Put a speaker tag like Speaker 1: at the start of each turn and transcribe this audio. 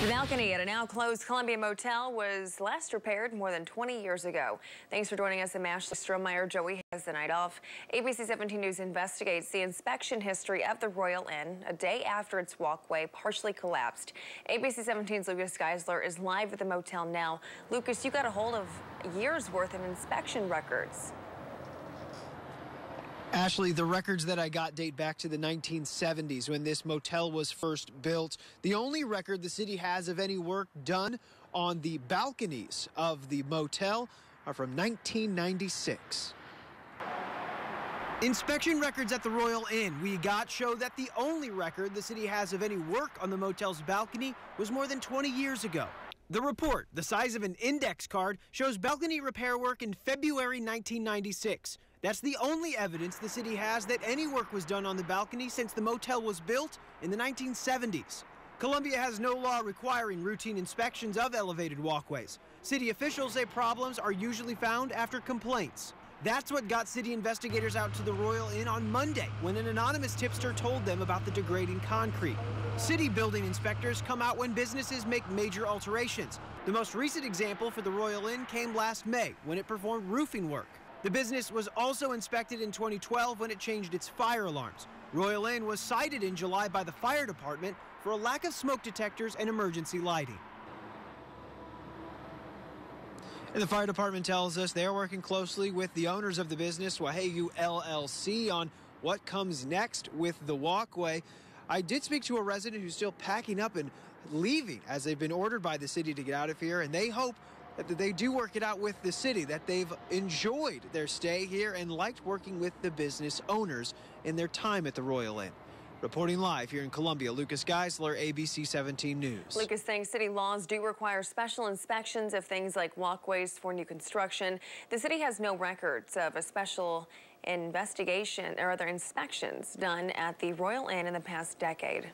Speaker 1: The balcony at a now closed Columbia Motel was last repaired more than 20 years ago. Thanks for joining us. I'm Ashley Strohmier. Joey has the night off. ABC 17 News investigates the inspection history of the Royal Inn a day after its walkway partially collapsed. ABC 17's Lucas Geisler is live at the motel now. Lucas, you got a hold of years worth of inspection records.
Speaker 2: Ashley, the records that I got date back to the 1970s when this motel was first built. The only record the city has of any work done on the balconies of the motel are from 1996. Inspection records at the Royal Inn we got show that the only record the city has of any work on the motel's balcony was more than 20 years ago. The report, the size of an index card, shows balcony repair work in February 1996. That's the only evidence the city has that any work was done on the balcony since the motel was built in the 1970s. Columbia has no law requiring routine inspections of elevated walkways. City officials say problems are usually found after complaints. That's what got city investigators out to the Royal Inn on Monday when an anonymous tipster told them about the degrading concrete. City building inspectors come out when businesses make major alterations. The most recent example for the Royal Inn came last May when it performed roofing work. The business was also inspected in 2012 when it changed its fire alarms. Royal Inn was cited in July by the fire department for a lack of smoke detectors and emergency lighting. And the fire department tells us they're working closely with the owners of the business, Wahegu LLC, on what comes next with the walkway. I did speak to a resident who's still packing up and leaving as they've been ordered by the city to get out of here, and they hope that they do work it out with the city, that they've enjoyed their stay here and liked working with the business owners in their time at the Royal Inn. Reporting live here in Columbia, Lucas Geisler, ABC 17 News.
Speaker 1: Lucas saying city laws do require special inspections of things like walkways for new construction. The city has no records of a special investigation or other inspections done at the Royal Inn in the past decade.